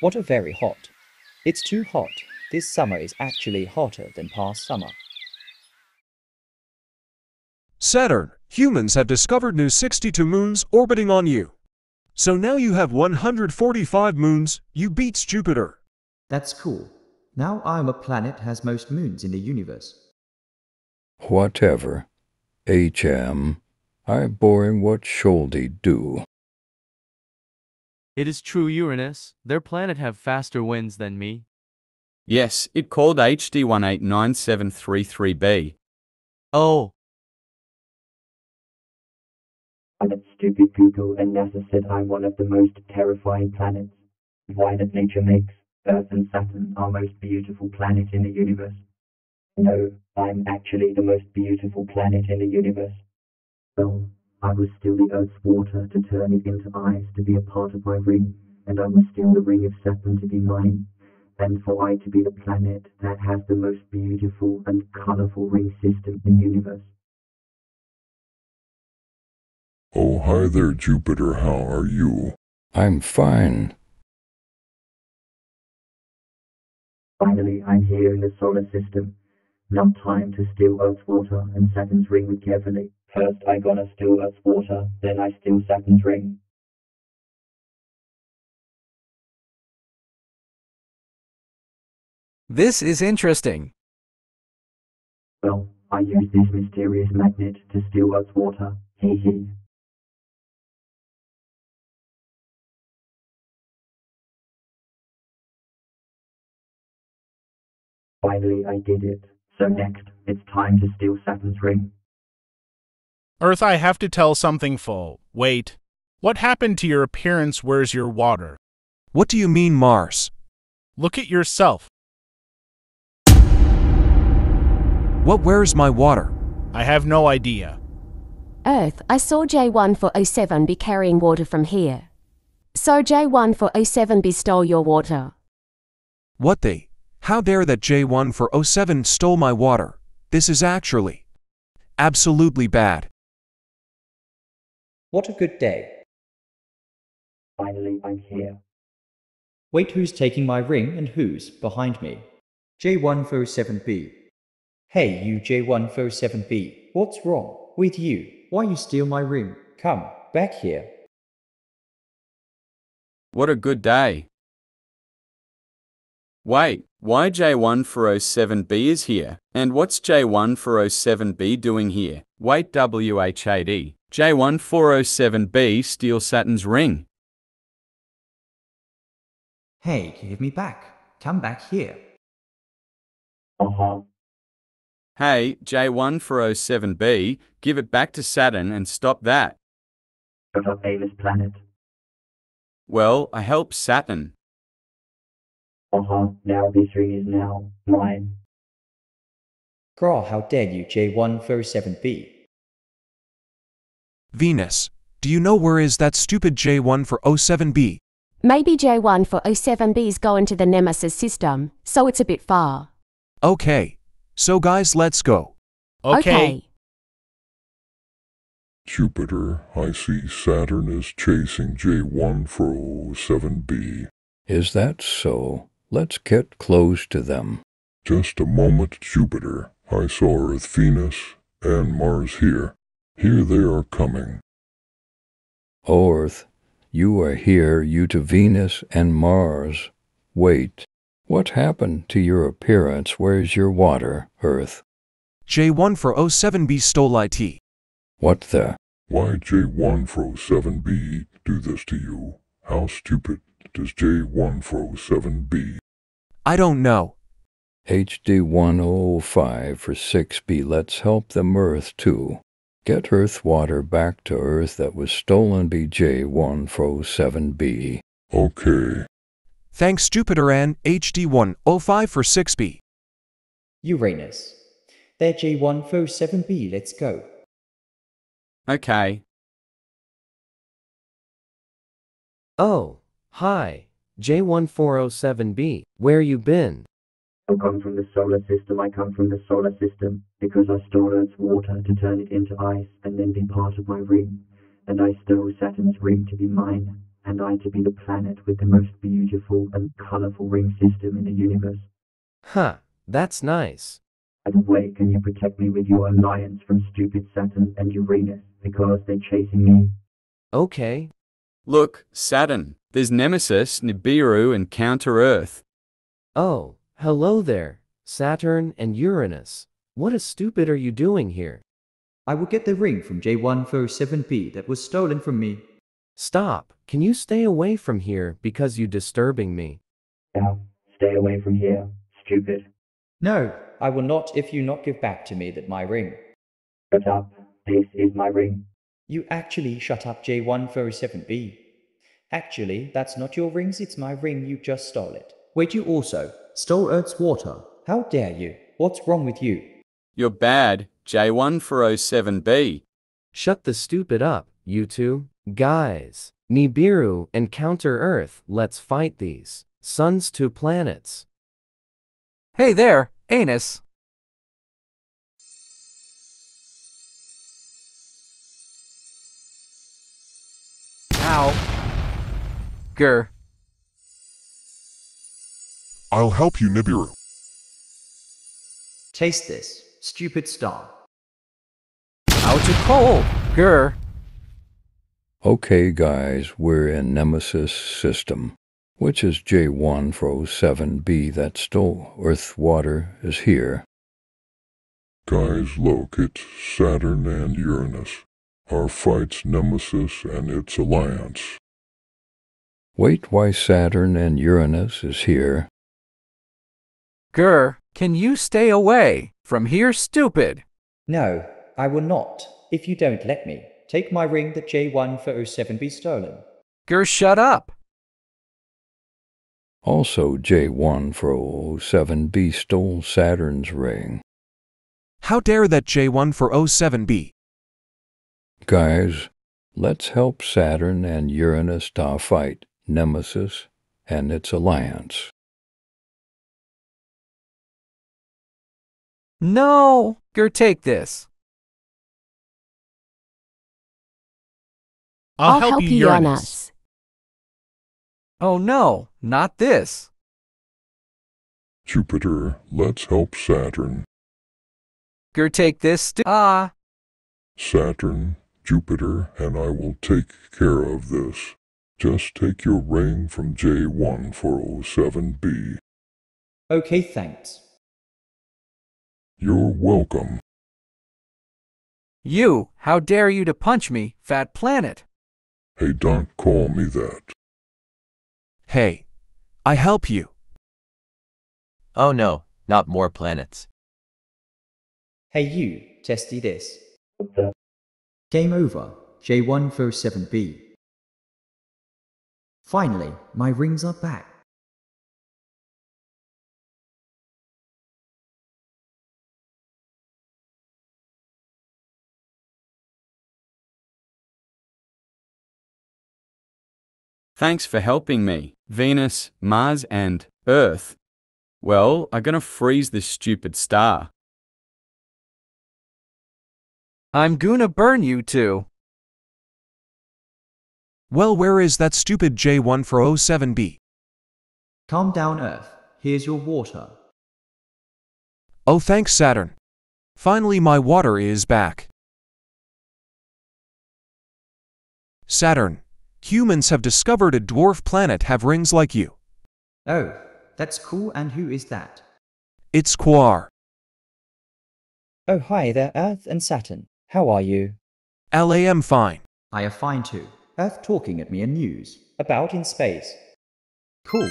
What a very hot. It's too hot. This summer is actually hotter than past summer. Saturn, humans have discovered new 62 moons orbiting on you. So now you have 145 moons, you beats Jupiter. That's cool. Now I'm a planet has most moons in the universe. Whatever. HM. I boring what Sholdy do. It is true, Uranus. Their planet have faster winds than me. Yes, it called HD 189733b. Oh, I'm at stupid Google and NASA said I'm one of the most terrifying planets. Why that nature makes Earth and Saturn our most beautiful planet in the universe. No, I'm actually the most beautiful planet in the universe. Well, I was still the Earth's water to turn it into ice to be a part of my ring, and I was still the ring of Saturn to be mine, and for I to be the planet that has the most beautiful and colorful ring system in the universe. Oh, hi there, Jupiter. How are you? I'm fine. Finally, I'm here in the solar system. Now time to steal Earth's water and Saturn's ring with carefully. First I gonna steal Earth's water, then I steal Saturn's ring. This is interesting. Well, I use this mysterious magnet to steal Earth's water. Hee hee. Finally, I did it. So next, it's time to steal Saturn's ring. Earth, I have to tell something full. Wait. What happened to your appearance? Where's your water? What do you mean, Mars? Look at yourself. What where's my water? I have no idea. Earth, I saw J1407B carrying water from here. So J1407B stole your water. What the? How dare that J1 for 07 stole my water? This is actually absolutely bad. What a good day. Finally, I'm here. Wait, who's taking my ring and who's behind me? J107B. Hey, you J107B, what's wrong with you? Why you steal my ring? Come back here. What a good day. Wait, why J1407B is here? And what's J1407B doing here? Wait, WHAD. J1407B steals Saturn's ring. Hey, give me back. Come back here. Uh-huh. Hey, J1407B, give it back to Saturn and stop that. Shut up, Amos planet. Well, I help Saturn. Uh-huh. Now this ring is now mine. Graw, how dare you, J107B? Venus, do you know where is that stupid J1407B? Maybe J1407B's going to the Nemesis system, so it's a bit far. Okay. So guys, let's go. Okay. Jupiter, I see Saturn is chasing J1 for 07B. Is that so? Let's get close to them. Just a moment, Jupiter. I saw Earth, Venus, and Mars here. Here they are coming. Oh, Earth, you are here, you to Venus and Mars. Wait, what happened to your appearance? Where's your water, Earth? J1407B stole IT. What the? Why J1407B do this to you? How stupid does J1407B? I don't know. HD 1005 for 6B. Let's help them Earth too. Get Earth water back to Earth that was stolen BJ 147B. Okay. Thanks Jupiter and HD 105 for 6B. Uranus. They're J107B, let's go. Okay. Oh, hi. J1407B, where you been? I come from the solar system, I come from the solar system, because I stole Earth's water to turn it into ice and then be part of my ring. And I stole Saturn's ring to be mine, and I to be the planet with the most beautiful and colorful ring system in the universe. Huh, that's nice. And the way, can you protect me with your alliance from stupid Saturn and Uranus because they're chasing me? Okay. Look, Saturn. There's Nemesis, Nibiru, and Counter Earth. Oh, hello there, Saturn and Uranus. What a stupid are you doing here? I will get the ring from J147B that was stolen from me. Stop. Can you stay away from here because you disturbing me? Now, stay away from here, stupid. No, I will not if you not give back to me that my ring. Shut up. This is my ring. You actually shut up J147B. Actually, that's not your rings, it's my ring, you just stole it. Wait, you also stole Earth's water. How dare you? What's wrong with you? You're bad, J1407B. Shut the stupid up, you two. Guys, Nibiru and Counter Earth, let's fight these. Suns to planets. Hey there, Anus. Ow. Grr. I'll help you, Nibiru. Taste this, stupid star. Ouch, a cold. Grr. Okay, guys, we're in Nemesis system, which is J1407B that stole Earth water is here. Guys, look, it's Saturn and Uranus. Our fight's Nemesis and its alliance. Wait, why Saturn and Uranus is here? Grr. Can you stay away from here, stupid? No, I will not, if you don't let me. Take my ring that J1407B stolen. Grr, shut up. Also, J1 for 07B stole Saturn's ring. How dare that J1407B? Guys, let's help Saturn and Uranus to fight Nemesis and its alliance. No. Grr, take this. I'll, help, you, Uranus. Oh no, not this. Jupiter, let's help Saturn. Grr, take this. Stu- ah. Saturn, Jupiter, and I will take care of this. Just take your ring from J1407B. Okay, thanks. You're welcome. You, how dare you to punch me, fat planet? Hey, don't call me that. Hey, I help you. Oh no, not more planets. Hey you, testy this. What's? Game over, J147B. Finally, my rings are back. Thanks for helping me, Venus, Mars, and Earth. Well, I'm gonna freeze this stupid star. I'm gonna burn you two. Well, where is that stupid J1407B? Calm down, Earth. Here's your water. Oh, thanks, Saturn. Finally, my water is back. Saturn, humans have discovered a dwarf planet have rings like you. Oh, that's cool, and who is that? It's Quaoar. Oh, hi there, Earth and Saturn. How are you? LAM fine. I are fine too. Earth talking at me in news. About in space. Cool.